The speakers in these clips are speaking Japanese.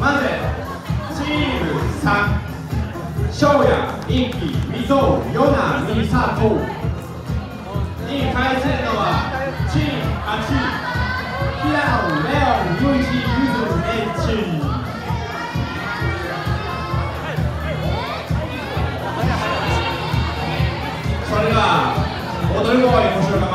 まずチーム3翔也、一輝、水戸、ヨナ、ミサトに対するのはチーム8平野、レオン、ユイジ、ユズ、エッチそれでは踊り声面白が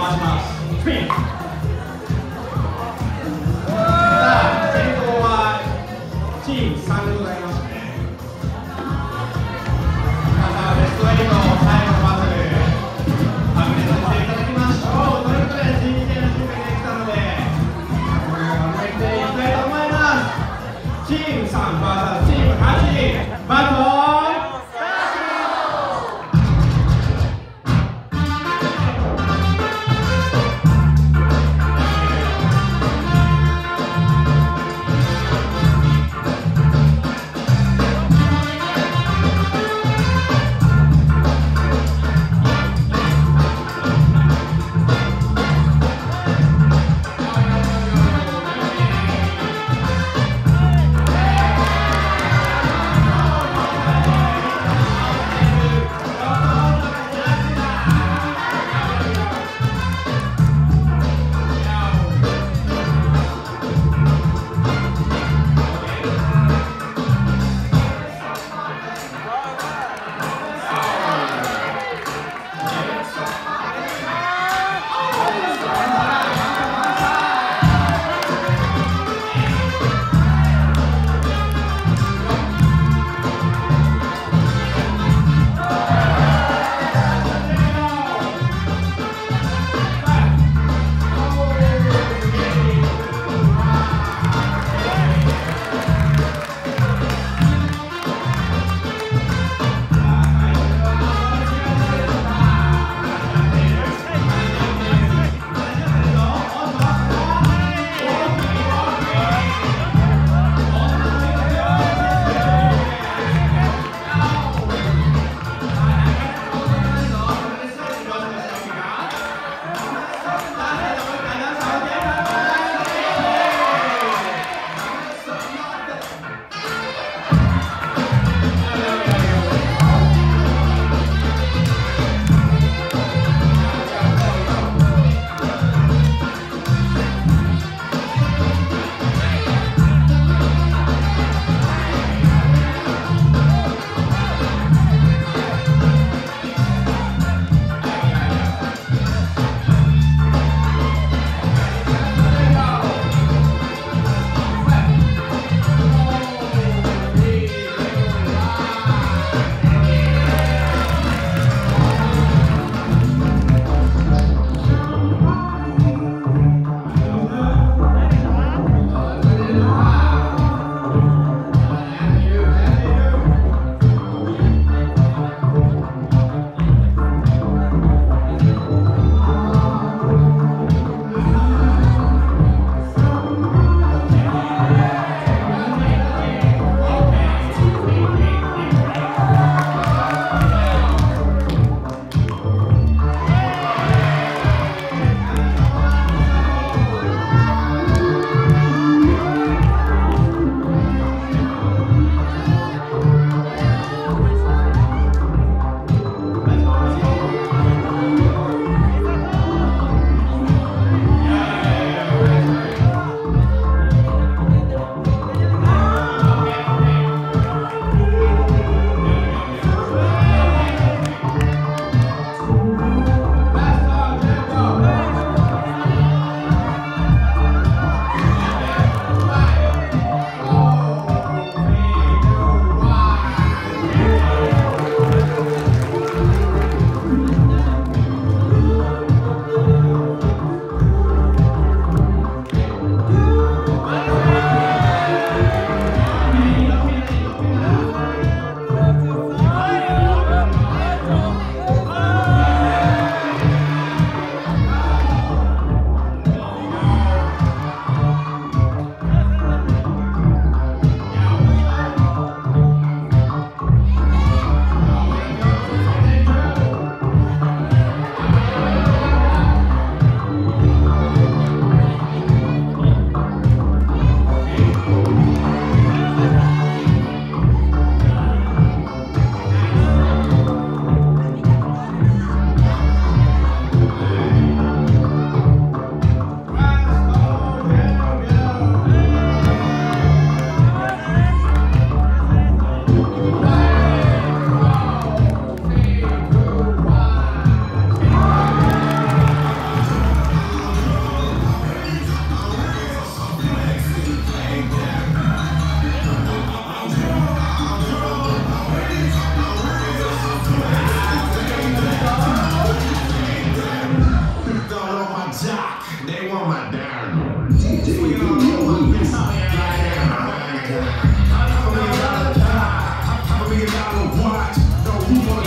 Watch, no, you.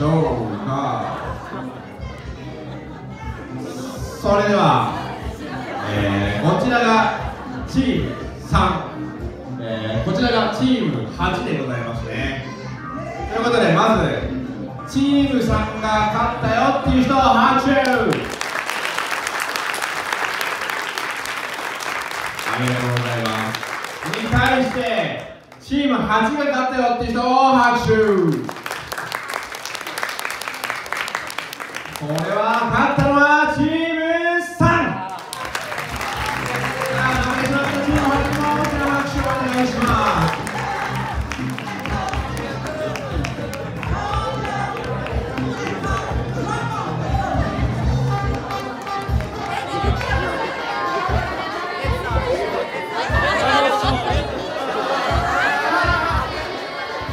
したでしょうか。それでは、えーこちらがチーム3、えーこちらがチーム8でございますね。ということでまずチームさんが勝ったよっていう人拍手。ありがとうございます。に対してチーム8が勝ったよっていう人を拍手。これは勝ったのは